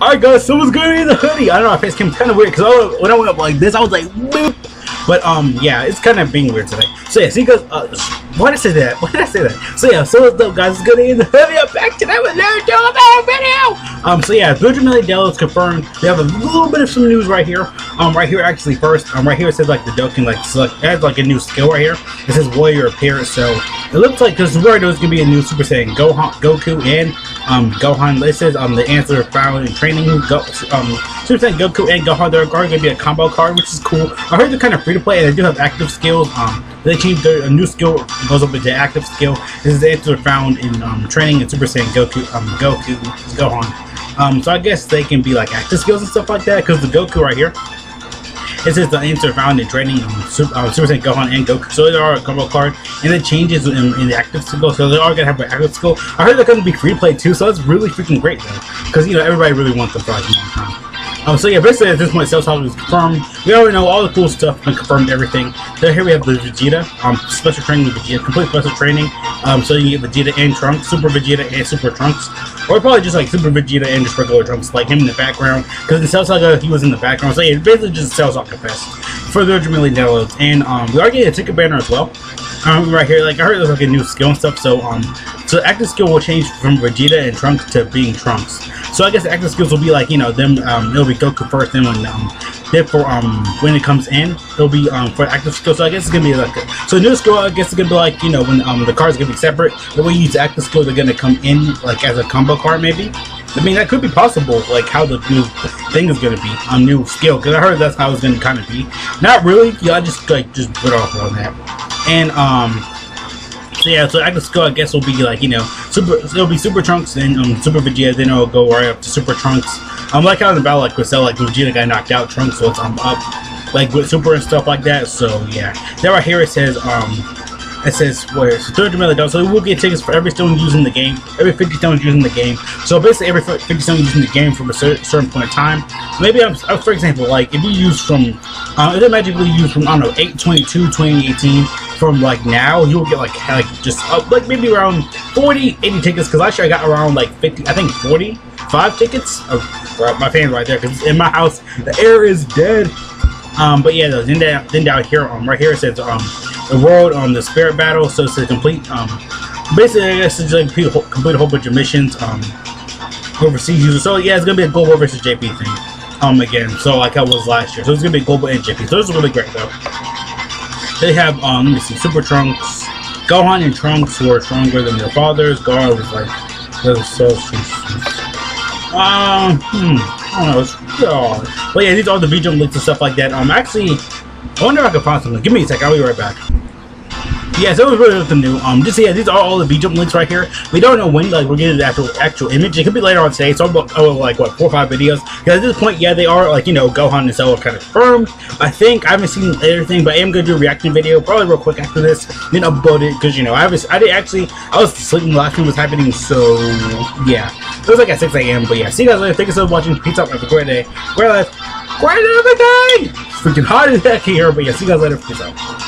Alright guys, someone's gonna be in the hoodie. I don't know, my face came kind of weird because when I went up like this, I was like, boop. But um, yeah, it's kind of being weird today. So yeah, see guys, uh, why did I say that? Why did I say that? So yeah, so what's up guys, it's gonna be in the hoodie. I'm back today with another video. Um, so yeah, 200 million downloads confirmed. We have a little bit of some news right here. Um, right here actually first, um, right here it says like the Dokkan like select adds like a new skill right here. It says Warrior Appearance. So it looks like we already know it's gonna be a new Super Saiyan Gohan, Goku, and um, Gohan. Is um, the answer found in training. Go, um, Super Saiyan Goku and Gohan, they're going to be a combo card, which is cool. I heard they're kind of free to play, and they do have active skills. Um, they changed their a new skill goes up into active skill. This is the answer found in um, training in Super Saiyan Goku, um, Goku, Gohan. Um, so I guess they can be like active skills and stuff like that, because the Goku right here it says the answer found in training um, Super, uh, Super Saiyan Gohan and Goku. So they are a combo card, and it changes in, in the active skill. So they are gonna have an active skill. I heard they're gonna be free to play too, so that's really freaking great though, because you know everybody really wants them for time. Um, so yeah, basically at this point, Sales is confirmed. We already know all the cool stuff and confirmed everything. So here we have the Vegeta, um, special training with Vegeta, complete special training. Um, so you get Vegeta and Trunks, Super Vegeta and Super Trunks, or probably just like Super Vegeta and just regular Trunks, like him in the background. Because in Cell Saga, he was in the background. So yeah, basically just Cell Saga Fest for the 100 million downloads. And um, we are getting a ticket banner as well. Um, right here, like I heard there's like a new skill and stuff. So um, so active skill will change from Vegeta and Trunks to being Trunks. So I guess the active skills will be like you know them. Um, it'll be Goku first, then when um, then for um when it comes in, it'll be um for active skill. So I guess it's gonna be like a, so new skill. I guess it's gonna be like you know when um the cards gonna be separate. The way you use active skill, they're gonna come in like as a combo card maybe. I mean that could be possible, like how the new thing is gonna be a um, new skill. Because I heard that's how it's gonna kind of be. Not really. Yeah, I just like just put off on that. And um, so yeah, so active skill I guess will be like you know super. It'll be Super Trunks and um Super Vegeta. Then it'll go right up to Super Trunks. I'm like in the battle like Cell, like Vegeta got knocked out, Trunks, so it's um up like with Super and stuff like that. So yeah, there right here it says um it says where it's 300 million dollars. So we will get tickets for every stone used in the game, every 50 stones used in the game. So basically, every 50 stone in the game from a certain point of time. maybe, I'm, uh, for example, like if you use from, uh, if magically use from I don't know 822 2018 from like now, you'll get like like just uh, like maybe around 40, 80 tickets. Because last year I got around like 50, I think 45 tickets. Of, my fan right there, because in my house the air is dead. Um, but yeah, then down, then down here, um, right here it says um the world on the spirit battle. So it's a complete, um, basically, I guess it's like complete, complete a whole bunch of missions, um, overseas users. So yeah, it's gonna be a global versus JP thing, um, again. So like I was last year. So it's gonna be global and JP. So this is really great though. They have, um, let me see, Super Trunks, Gohan and Trunks who are stronger than their fathers. Gohan was like, so, um, hmm, I don't know. But yeah, these are all the VJump links and stuff like that. Um, actually, I wonder if I can find something. Give me a sec. I'll be right back yeah, so it was really nothing new. Um, just yeah, these are all the VJump links right here. We don't know when like we're getting the actual actual image. It could be later on today. So about oh like what four or five videos. Because at this point, yeah, they are like you know Gohan and Cell are kind of confirmed. I think I haven't seen everything, but I am gonna do a reaction video probably real quick after this. Then upload it because you know I was I did actually I was sleeping last thing was happening. So yeah, it was like at 6 a.m. But yeah, see you guys later. Thank you so much for watching. Peace out. Have a great day. Great life. Great. It's freaking hot as heck here. But yeah, see you guys later. Peace out.